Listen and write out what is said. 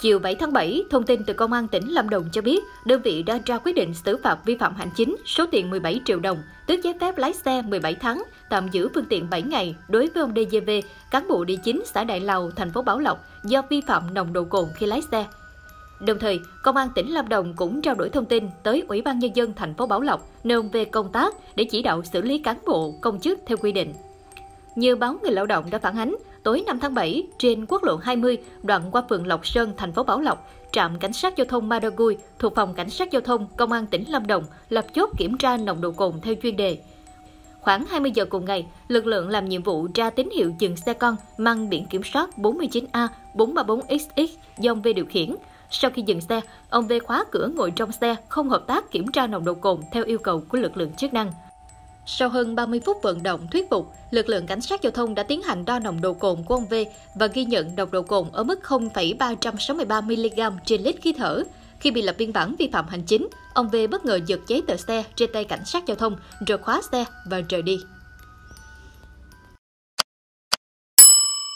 Chiều 7 tháng 7, thông tin từ Công an tỉnh Lâm Đồng cho biết, đơn vị đã ra quyết định xử phạt vi phạm hành chính số tiền 17 triệu đồng, tước giấy phép lái xe 17 tháng, tạm giữ phương tiện 7 ngày đối với ông DGV, cán bộ địa chính xã Đại Lào, thành phố Bảo Lộc do vi phạm nồng độ cồn khi lái xe. Đồng thời, Công an tỉnh Lâm Đồng cũng trao đổi thông tin tới Ủy ban Nhân dân thành phố Bảo Lộc nêu về công tác để chỉ đạo xử lý cán bộ, công chức theo quy định. Như báo Người Lao động đã phản ánh, tối 5 tháng 7, trên quốc lộ 20, đoạn qua phường Lộc Sơn, thành phố Bảo Lộc, trạm cảnh sát giao thông Madagui thuộc phòng cảnh sát giao thông công an tỉnh Lâm Đồng lập chốt kiểm tra nồng độ cồn theo chuyên đề. Khoảng 20 giờ cùng ngày, lực lượng làm nhiệm vụ ra tín hiệu dừng xe con mang biển kiểm soát 49A 434XX do ông V điều khiển. Sau khi dừng xe, ông V khóa cửa ngồi trong xe, không hợp tác kiểm tra nồng độ cồn theo yêu cầu của lực lượng chức năng. Sau hơn 30 phút vận động thuyết phục, lực lượng cảnh sát giao thông đã tiến hành đo nồng độ cồn của ông V và ghi nhận nồng độ cồn ở mức 0,363 mg trên lít khí thở. Khi bị lập biên bản vi phạm hành chính, ông V bất ngờ giật giấy tờ xe trên tay cảnh sát giao thông rồi khóa xe và rời đi.